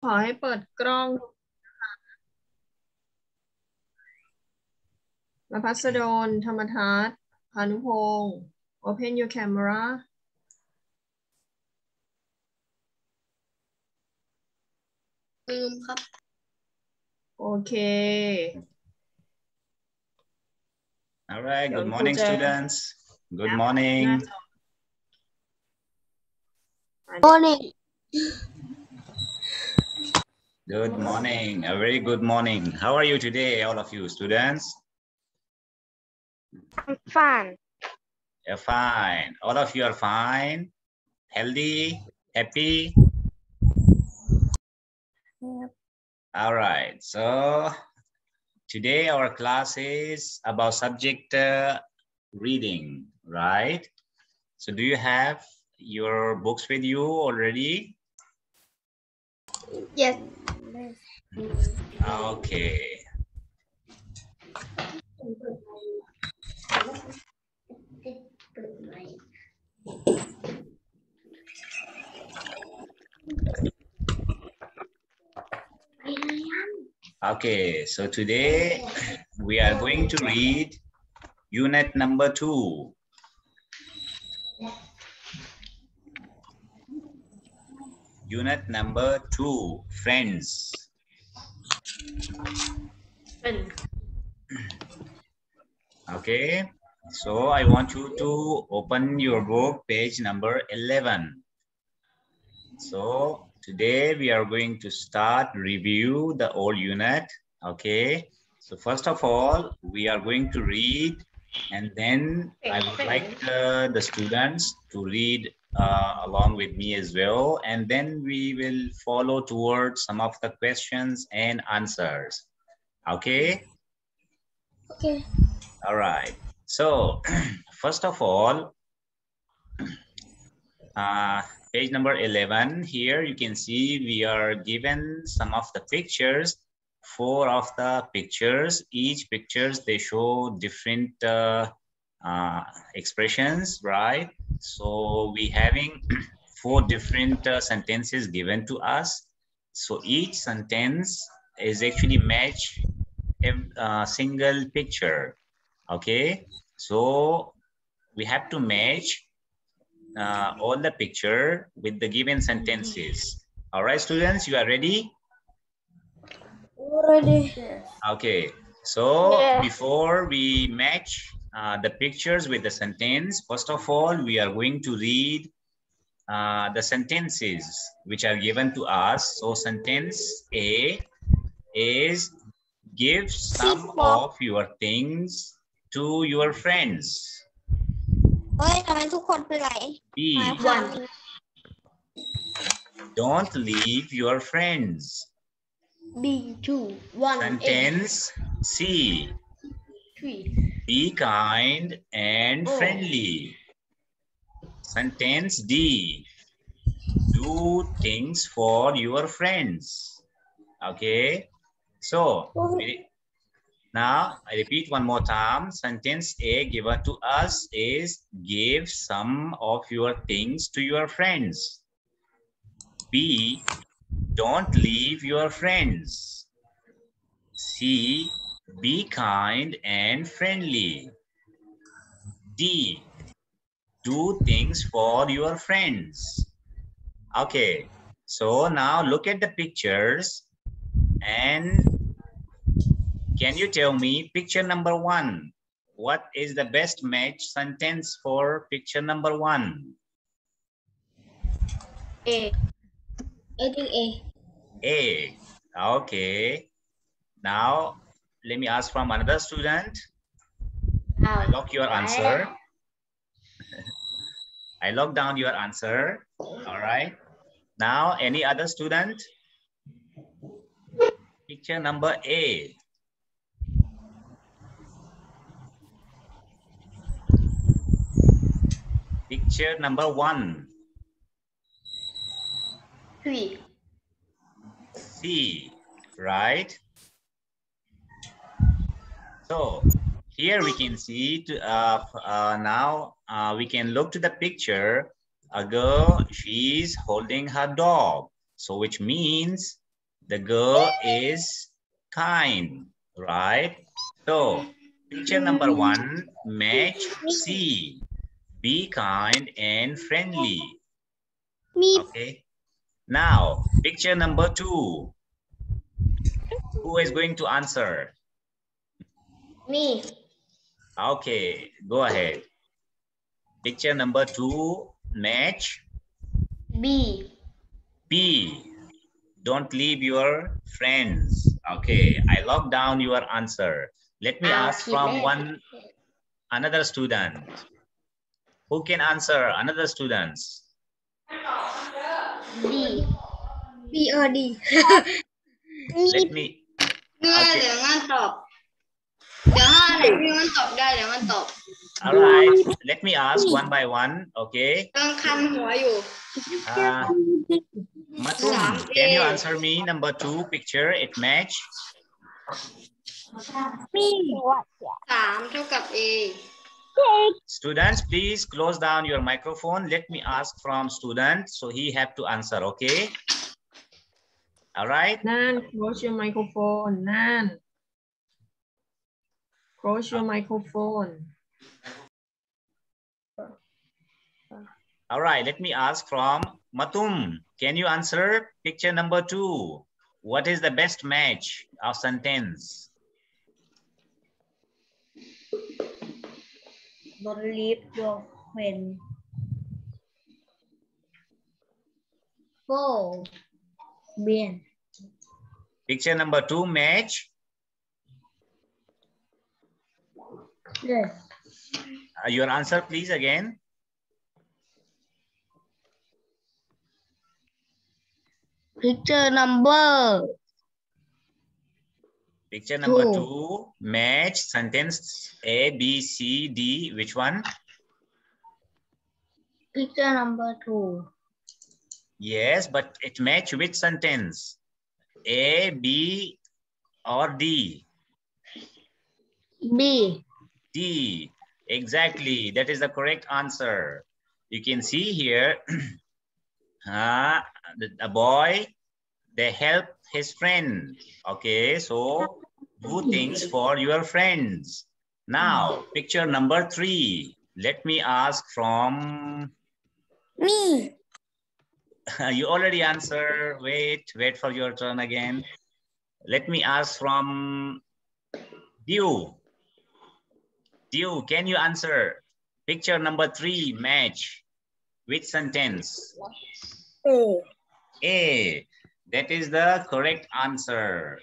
ขอให้เปิดกล้องนภัสดล ธรรมทัศน์พานุพงศ์ open your camera ลืมครับ โอเค All right. Your Good morning, teacher. students. Good หน้า morning. จอ morning Good morning. A very good morning. How are you today, all of you students? I'm fine You're fine. All of you are fine, healthy, happy. Yep. All right. So today our class is about subject uh, reading, right? So do you have your books with you already? yes Okay. Okay, so today we are going to read unit number two. Unit number two, friends. Okay, so I want you to open your book, page number 11. So today we are going to start review the old unit. Okay, so first of all, we are going to read and then I would like uh, the students to read uh, along with me as well. And then we will follow towards some of the questions and answers. Okay. okay All right. So first of all, uh, page number 11, here you can see we are given some of the pictures. Four of the pictures, each pictures, they show different uh, uh, expressions, right? So we having four different uh, sentences given to us. So each sentence is actually match a uh, single picture. Okay, so we have to match uh, all the picture with the given sentences. All right, students, you are ready? already Okay, so Yeah. before we match uh, the pictures with the sentence, first of all, we are going to read uh, the sentences which are given to us. So sentence A is give some of your things to your friends. เฮ้ยทำไมทุกคนเป็นไร B, หมายความ don't leave your friends. B two one Sentence C, three Be kind and Oh. friendly. Sentence D. Do things for your friends. Okay. So now I repeat one more time. Sentence A given to us is give some of your things to your friends. B. Don't leave your friends. C. Be kind and friendly. D. Do things for your friends. Okay, so now look at the pictures and can you tell me picture number one? What is the best match sentence for picture number one? A I think A A. Okay. Now let me ask from another student. I lock your answer. I lock down your answer. All right. Now, any other student? Picture number A. Picture number one. three C, right? So here we can see to, uh, uh, now uh, we can look to the picture. A girl, she's holding her dog. So which means The girl is kind, right? So picture number one, match C. Be kind and friendly. Me. Okay. Now, picture number two. Who is going to answer? Me. Okay, go ahead. Picture number two, match B. B. Don't leave your friends. Okay, I lock down your answer. Let me ah, ask from one another student. Who can answer another students? D. B or D Let me เงื่อน Okay. เดี๋ยวงั้นตอบ เดี๋ยวห้าไหนพี่มันตอบได้เดี๋ยวมันตอบ all right. Let me ask one by one. Okay. กำลังคันหัวอยู่ Uh, Matum, can you answer me number two picture? It match. สามเท่ากับ A good. Students, please close down your microphone. Let me ask from student. So he have to answer, okay? All right. Nan, close your microphone. Nan, close your microphone. All right, let me ask from Matum. Can you answer picture number two? What is the best match of sentence? Leave your friend Four Bien Picture number two match. Yes Uh, your answer, please, again. Picture number Picture number Two. two, match sentence A, B, C, D. Which one? Picture number two Yes, but it match which sentence? A, B, or D? B D. Exactly. That is the correct answer. You can see here, uh, the, the boy, they help his friend. Okay, so do things for your friends. Now, picture number three. Let me ask from, Me you already answer. Wait, wait for your turn again. Let me ask from Dew. Dew, can you answer? Picture number three, match. Which sentence? A A. That is the correct answer.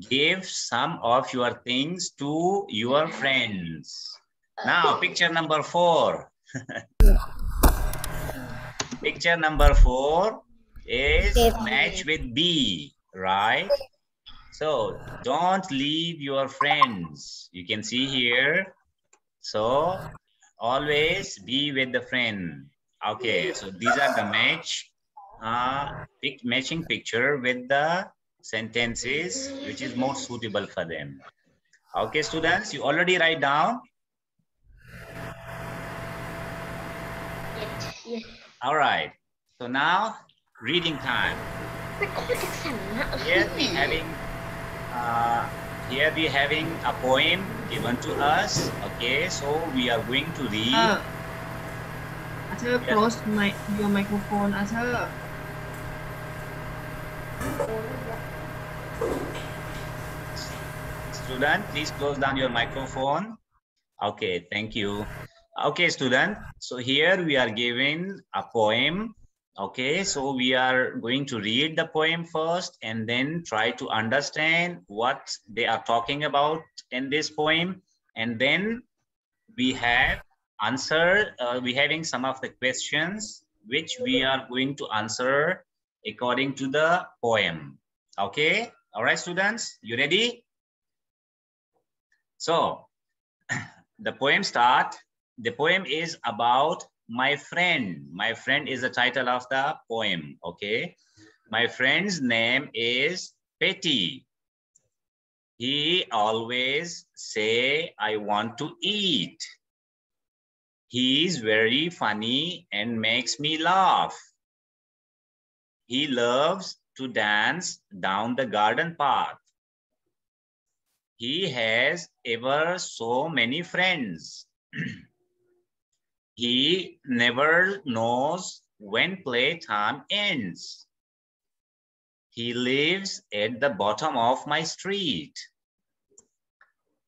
Give some of your things to your friends. Now, picture number four. picture number four is match with B, right? So don't leave your friends. You can see here. So always be with the friend. Okay, so these are the match, uh, pic matching picture with the sentences which is more suitable for them. Okay, students, you already write down? Yes. All right. So now, reading time. Here we having, uh, here we having a poem given to us. Okay, so we are going to read. Uh, Arthur, yes. close my, your microphone, Arthur. Student, please close down your microphone. Okay, thank you. Okay, student. So here we are given a poem. Okay, so we are going to read the poem first and then try to understand what they are talking about in this poem. And then we have answer, uh, we having some of the questions which we are going to answer according to the poem. Okay, all right, students, you ready? So the poem start. The poem is about my friend. My friend is the title of the poem. Okay. My friend's name is Petty. He always say, I want to eat. He is very funny and makes me laugh. He loves to dance down the garden path. He has ever so many friends. he never knows when playtime ends. He lives at the bottom of my street.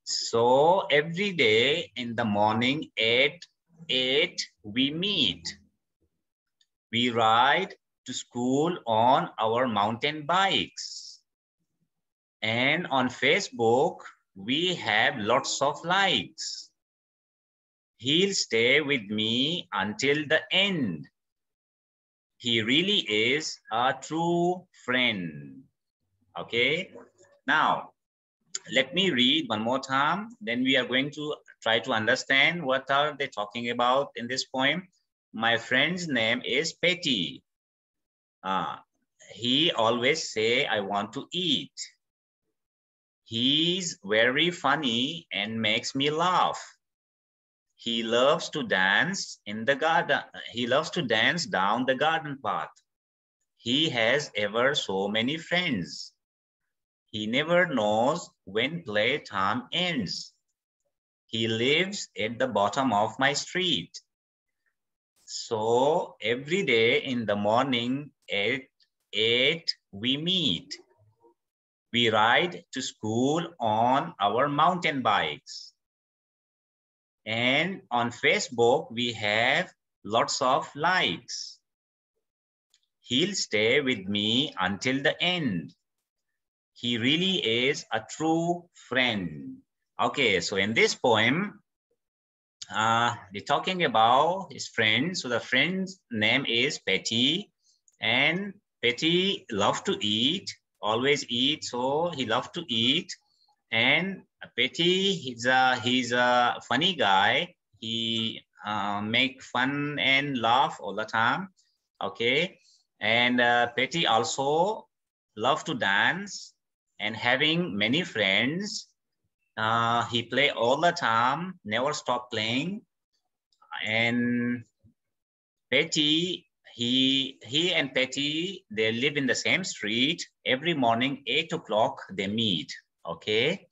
So every day in the morning at 8 we meet. We ride to school on our mountain bikes. And on Facebook, we have lots of likes. He'll stay with me until the end. He really is a true friend. Okay, now let me read one more time. Then we are going to try to understand what are they talking about in this poem. My friend's name is Petty. Uh, he always say, I want to eat. He's very funny and makes me laugh. He loves to dance in the garden. He loves to dance down the garden path. He has ever so many friends. He never knows when playtime ends. He lives at the bottom of my street. So every day in the morning at 8, we meet. We ride to school on our mountain bikes. And on Facebook, we have lots of likes. He'll stay with me until the end. He really is a true friend. Okay, so in this poem, uh, they're talking about his friend. So the friend's name is Petty and Petty loved to eat, always eat. So he loved to eat. And Petty, he's a, he's a funny guy. He uh, make fun and laugh all the time. Okay. And uh, Petty also love to dance and having many friends uh, he play all the time, never stop playing. And Petty, he, he and Petty, they live in the same street. Every morning, eight o'clock, they meet, okay?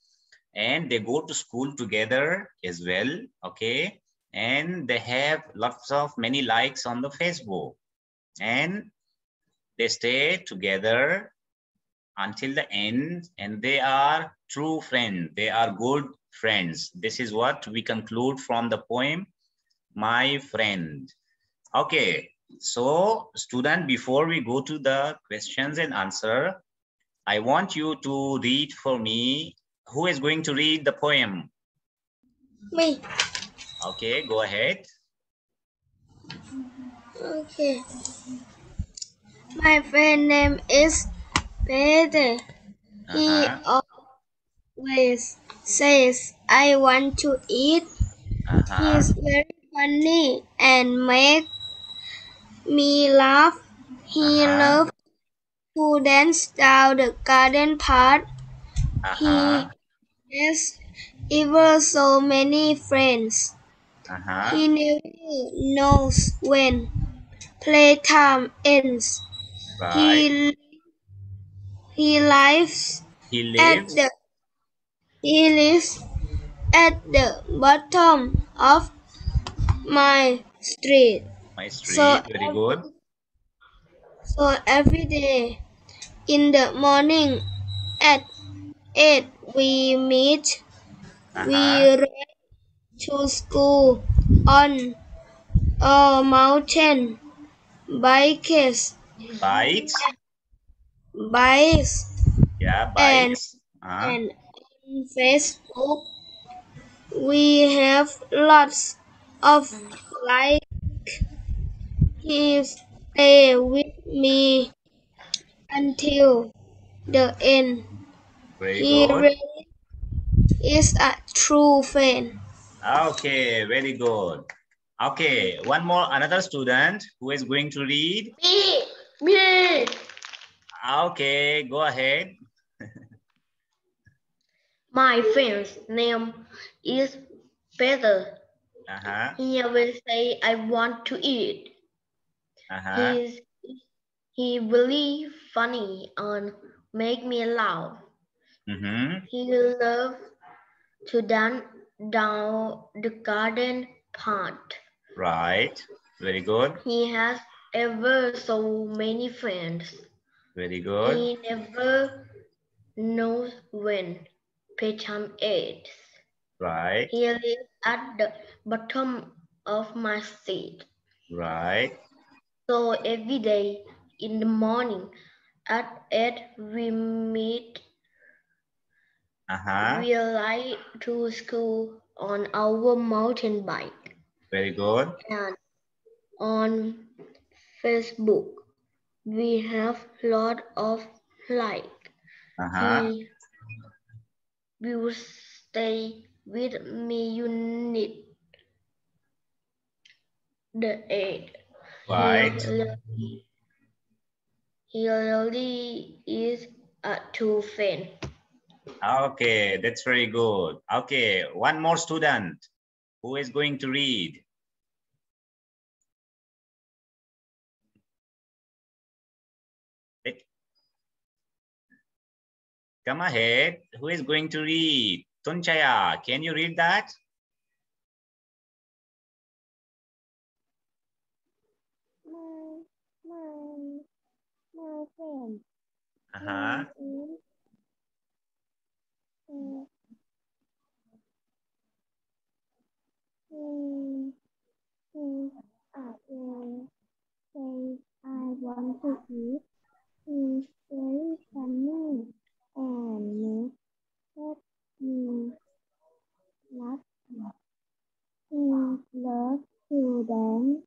And they go to school together as well, okay? And they have lots of many likes on the Facebook. And they stay together until the end and they are true friends. They are good friends. This is what we conclude from the poem, My Friend. Okay, so student, before we go to the questions and answer, I want you to read for me. Who is going to read the poem? Me. Okay, go ahead. Okay. My friend name is Peter. He Uh-huh. always says, I want to eat. Uh-huh. He's very funny and make me laugh. He Uh-huh. loves to dance down the garden path. Uh-huh. He has ever so many friends. Uh-huh. He never knows when playtime ends. Right. He he lives He at lives. the he lives at the bottom of my street. My street. So Very good. So every day in the morning at eight we meet. We Uh-huh. ride to school on a mountain bikes, Bikes. bikes, Yeah, And- bikes. Uh-huh. and on Facebook we have lots of like. He stay with me until the end. Very He good. really is a true friend. Okay, very good. Okay, one more, another student who is going to read. Me, me. Okay, go ahead. My friend's name is Peter. Uh-huh, He always say I want to eat. Uh-huh, He's He really funny and make me laugh. Mm-hmm. He love to dance down the garden path. Right. Very good. He has ever so many friends. Very good. He never knows when bedtime is. Right. He lives at the bottom of my seat. Right. So every day in the morning at 8 we meet. Uh-huh. We ride to school on our mountain bike Very good. and on Facebook we have lot of like. Uh-huh. He will stay with me unit the eight. Right. He really, is a true friend. Okay, that's very good. Okay, one more student. Who is going to read? Come ahead. Who is going to read? Tunchaya, can you read that? My Uh-huh. is uh, he he at the I want to eat. He's very funny and makes me laugh. He loves to dance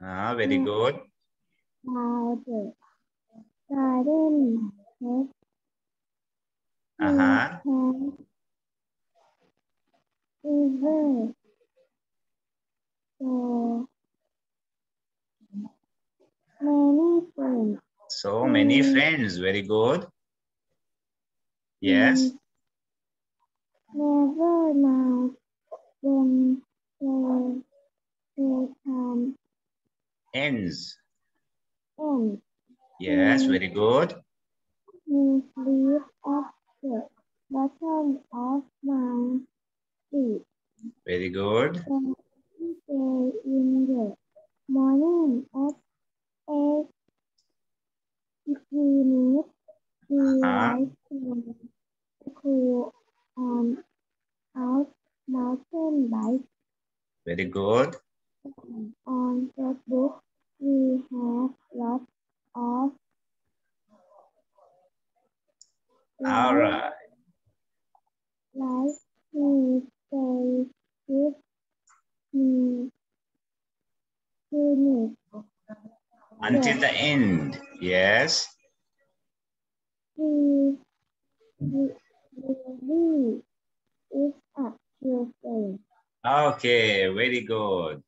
Ah, very good. by the garden river. So many things. So many friends. Very good. Yes. Never know when the the time Ends. ends. Yes, Mm. very good. He sleep at the bottom of my feet. Very good. Every day in the morning at eight minutes, we Uh-huh. ride to school on our mountain bike. Very good. On Facebook, we have lots of All right. like he say with me to me. Until the end. Yes. He really is friend. Okay, very good.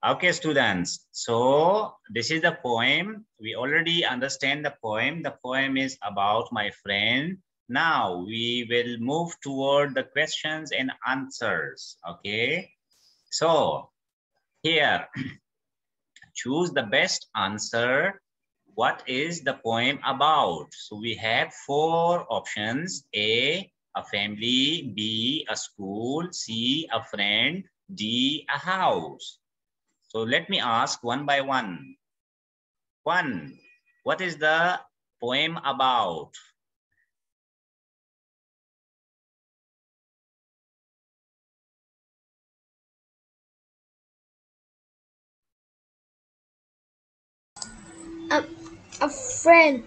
Okay, students. So this is the poem. We already understand the poem. The poem is about my friend. Now we will move toward the questions and answers. Okay. So here, choose the best answer. What is the poem about? So we have four options. A, a family, B, a school, C, a friend, D, a house. So let me ask one by one. One, what is the poem about? A friend.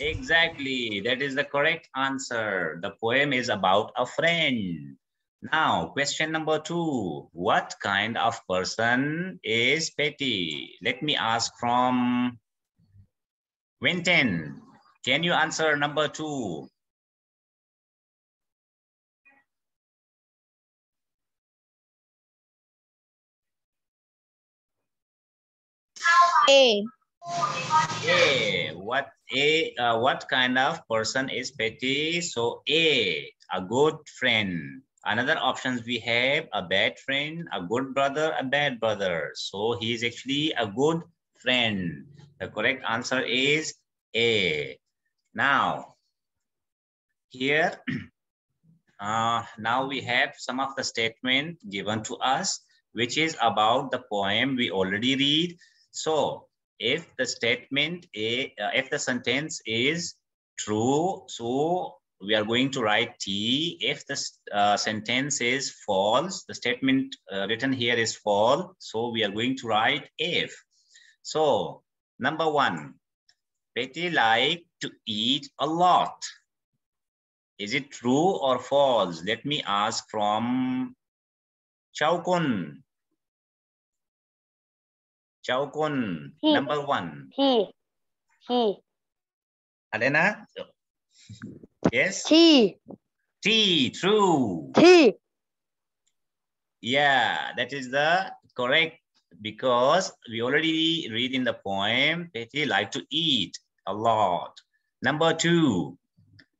Exactly, that is the correct answer. The poem is about a friend. Now, question number two. What kind of person is Petty? Let me ask from Winton. Can you answer number two? A. A, what A, uh, what kind of person is Petty? So A, a good friend. Another options we have a bad friend, a good brother, a bad brother. So he is actually a good friend. The correct answer is A. Now, here, uh, now we have some of the statement given to us, which is about the poem we already read. So if the statement, A, uh, if the sentence is true, so we are going to write T. If the uh, sentence is false, the statement uh, written here is false. So we are going to write if. So number one, Betty like to eat a lot. Is it true or false? Let me ask from Chaukun. Chaukun, number one. He. He. Alena? Yes? T. T, true. T. Yeah, that is the correct because we already read in the poem, Betty like to eat a lot. Number two,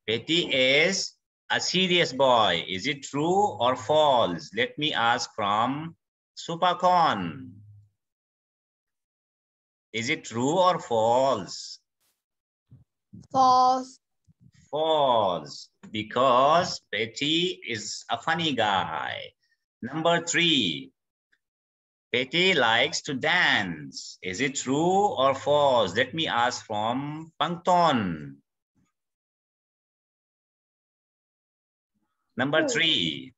Betty is a serious boy. Is it true or false? Let me ask from Supercon. Is it true or false? False. False, because Betty is a funny guy. Number three, Betty likes to dance. Is it true or false? Let me ask from Pangton. Number three.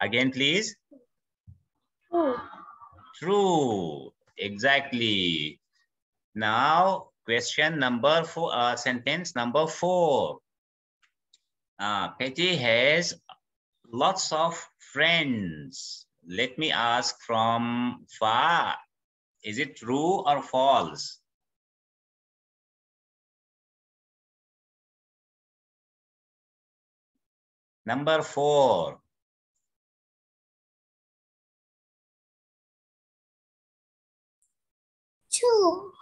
Again, please. True. True, exactly. Now, question number four, uh, sentence number four. Uh, Patty has lots of friends. Let me ask from far. is it true or false? Number four. True.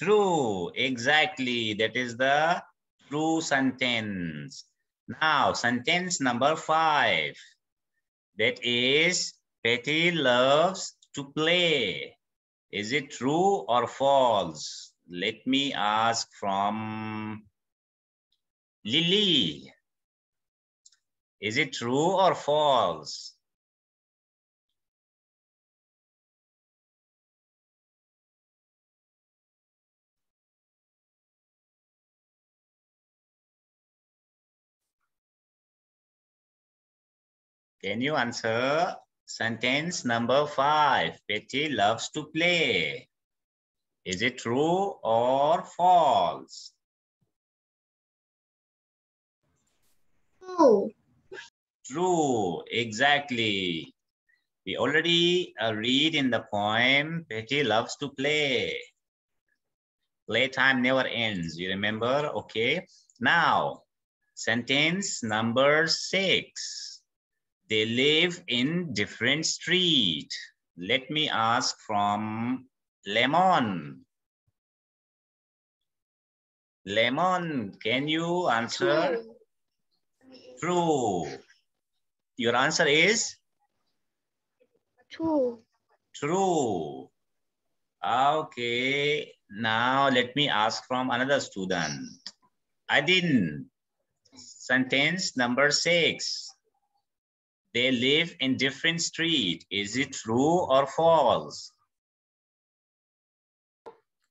True, exactly. That is the true sentence. Now, sentence number five. That is, Betty loves to play. Is it true or false? Let me ask from Lily. Is it true or false? Can you answer? Sentence number five. Betty loves to play. Is it true or false? True. True, exactly. We already uh, read in the poem, Betty loves to play. Playtime never ends, you remember? Okay. Now, sentence number six. They live in different street. Let me ask from Lemon. Lemon, can you answer? True. Your answer is True. true. Okay. Now let me ask from another student. I didn't. Sentence number six. They live in different street. Is it true or false?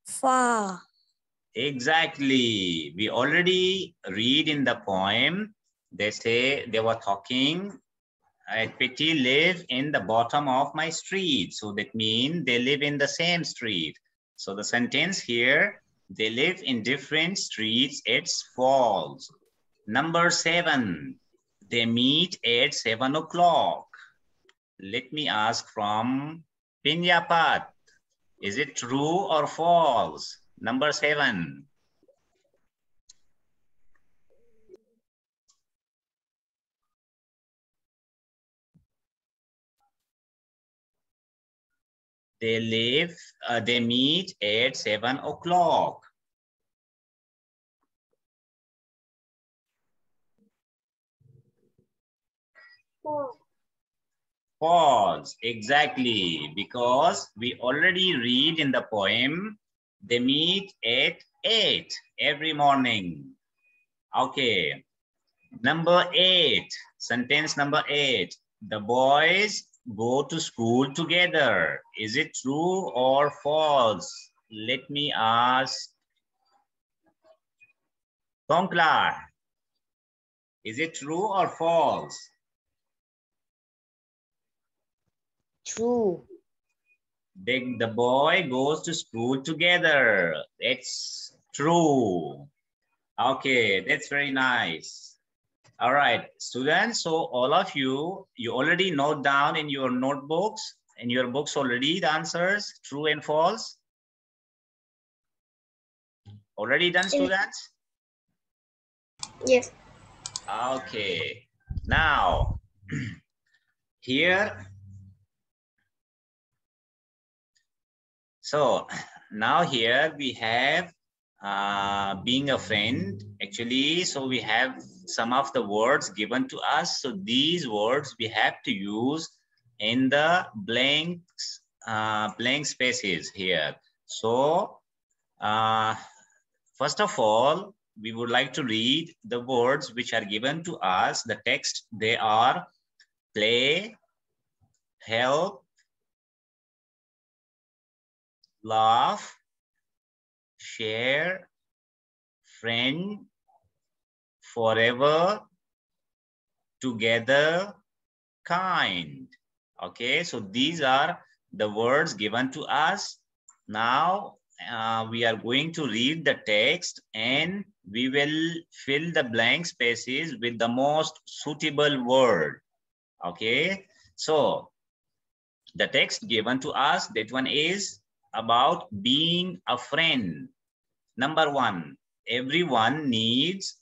Far. Exactly. We already read in the poem. They say they were talking. I pity live in the bottom of my street. So that means they live in the same street. So the sentence here, they live in different streets. It's false. Number seven, they meet at seven o'clock. Let me ask from Pinyapat. Is it true or false? Number seven. They live, uh, they meet at seven o'clock. False. Exactly. Because we already read in the poem, they meet at 8 every morning. Okay. Number 8. Sentence number 8. The boys go to school together. Is it true or false? Let me ask. Tonkla. Is it true or false? True. Then the boy goes to school together. It's true. Okay, that's very nice. All right, students. So all of you, you already note down in your notebooks, in your books already the answers, true and false. Already done, students? Yes. Okay. Now, here. So now here we have uh, being a friend actually. So we have some of the words given to us. So these words we have to use in the blanks, uh, blank spaces here. So uh, first of all, we would like to read the words which are given to us, the text. They are play, help, laugh, share, friend, forever, together, kind. Okay, so these are the words given to us. Now uh, we are going to read the text and we will fill the blank spaces with the most suitable word. Okay, so the text given to us, that one is about being a friend. Number one, everyone needs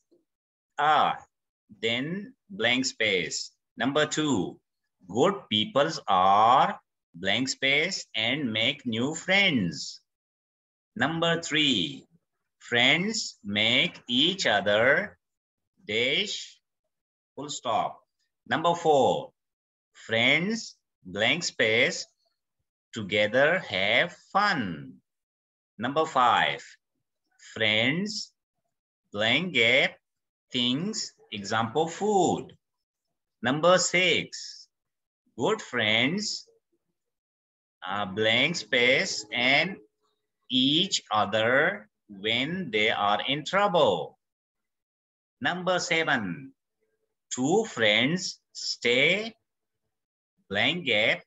a, then blank space. Number two, good peoples are blank space and make new friends. Number three, friends make each other dash full stop. Number four, friends blank space together have fun. Number five, friends blank gap things example food. Number six, good friends uh, blank space and each other when they are in trouble. Number seven, two friends stay blank gap.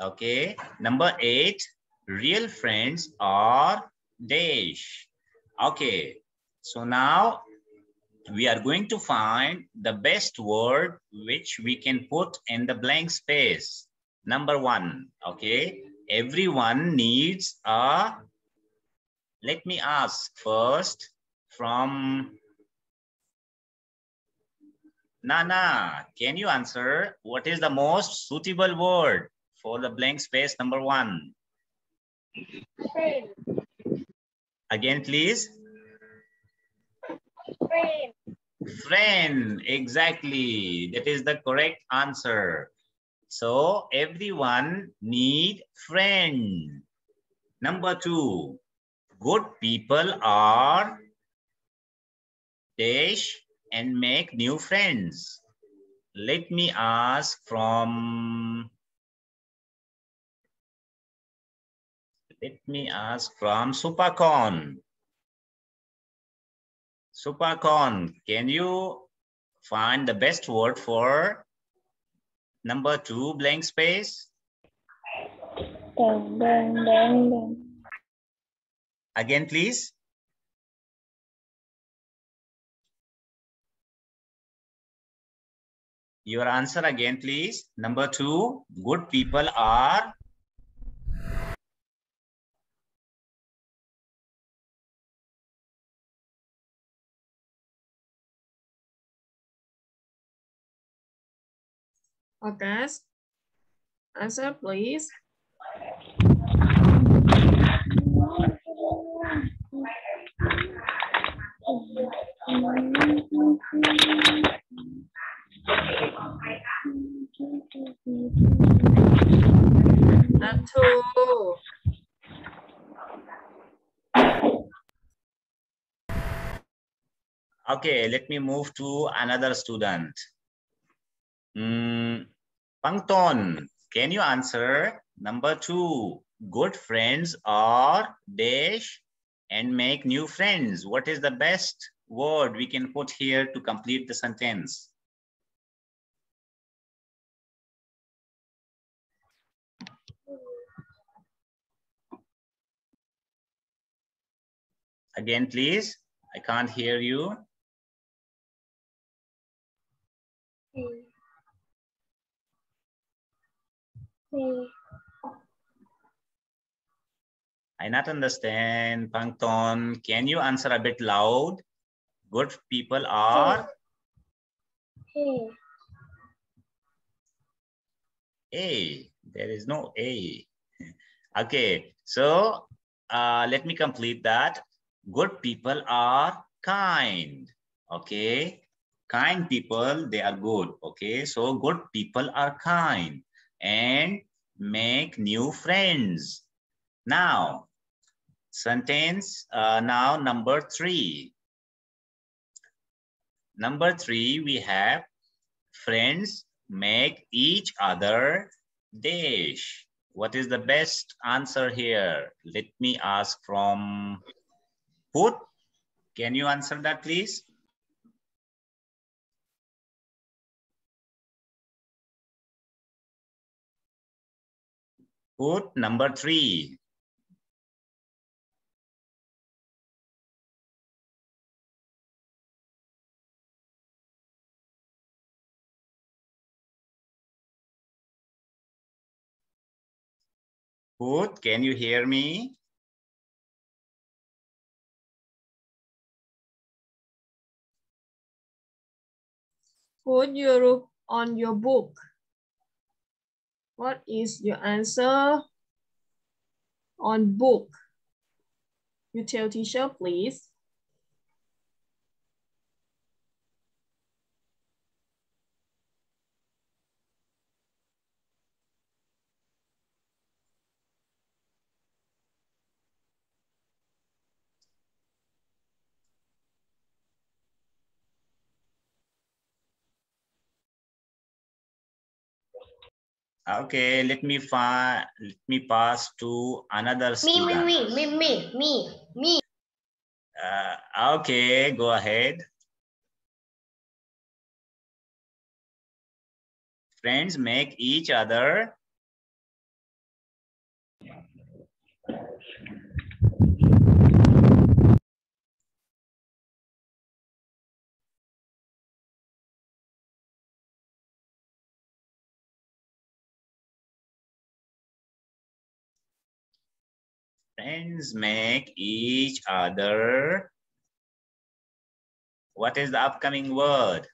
Okay. Number eight, real friends are dash. Okay. So now we are going to find the best word which we can put in the blank space. Number one, okay. Everyone needs a let me ask first from Nana, can you answer what is the most suitable word for the blank space number one? Friend. Again, please. Friend. Friend, exactly. That is the correct answer. So everyone need friend. Number two, good people are dash and make new friends. Let me ask from let me ask from Supacon. Supacon, can you find the best word for number two blank space? Đèn đèn đèn. Again, please. Your answer again, please. Number two, good people are Okay. Answer, please. A two. Okay, let me move to another student. Mm, Pangton, can you answer number two? Good friends are dash and make new friends. What is the best word we can put here to complete the sentence? Again, please. I can't hear you. I not understand, Pangton. Can you answer a bit loud? Good people are A. There is no A. Okay, so uh, let me complete that. Good people are kind. Okay, kind people, they are good. Okay, so good people are kind and make new friends. Now, sentence uh, now number three. Number three, we have friends make each other dish. What is the best answer here? Let me ask from Put. Can you answer that, please? Put number three. Put, can you hear me? Put your on your book. What is your answer on book? You tell teacher, please. Okay, let me find, let me pass to another Me, student. me, me, me, me, me, me. Uh, okay, go ahead. Friends make each other. Friends make each other. What is the upcoming word?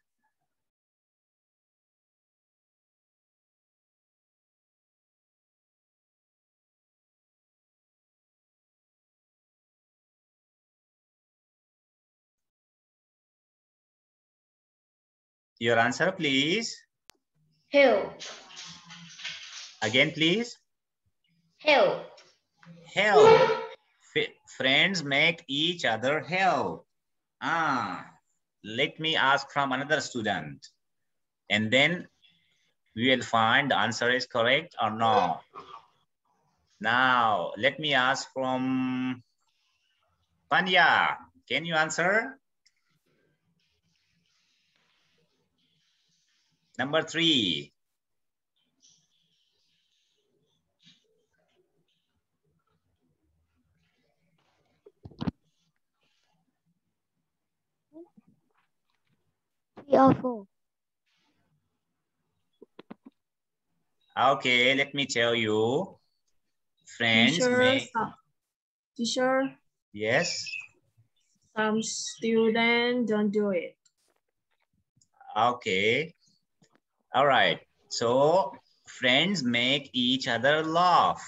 Your answer, please. Help, Again, please. help. Help. Friends make each other help. Ah, let me ask from another student. And then we will find the answer is correct or not. Now, let me ask from Panya. Can you answer? Number three. Three or four. Okay, let me tell you. Friends Teacher, make, some, teacher, yes. some students don't do it. Okay. All right. So friends make each other laugh.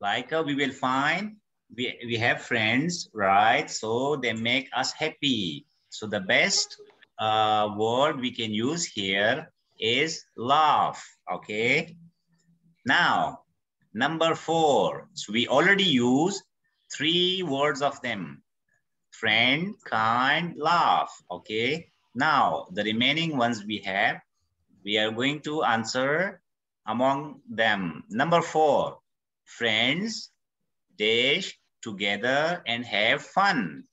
Like uh, we will find we, we have friends, right? So they make us happy. So the best uh, word we can use here is laugh. Okay. Now, number four. So we already use three words of them. friend, kind, laugh. Okay. Now, the remaining ones we have, we are going to answer among them. Number four, friends, dash, together and have fun.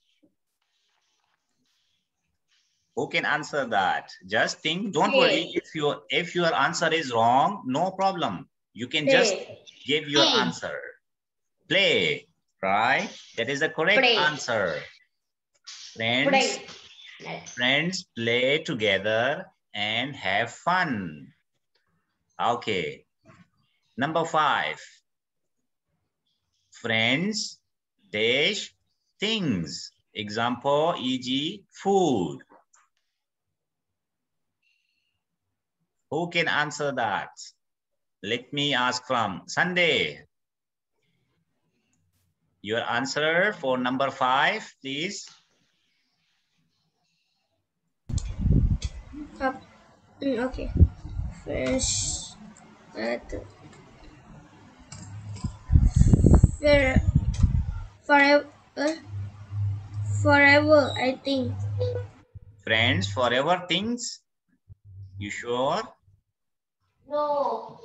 Who can answer that? Just think, don't worry if your if your answer is wrong, no problem. You can just give your answer. Play, right? That is the correct Play. answer. Friends, Play. friends play together and have fun. Okay. Number five. Friends dash things. Example, e.g. food. Who can answer that? Let me ask from Sunday. Your answer for number five, please. Up. Mm, okay. At. For, forever. Forever, I think. Friends forever things. You sure? No.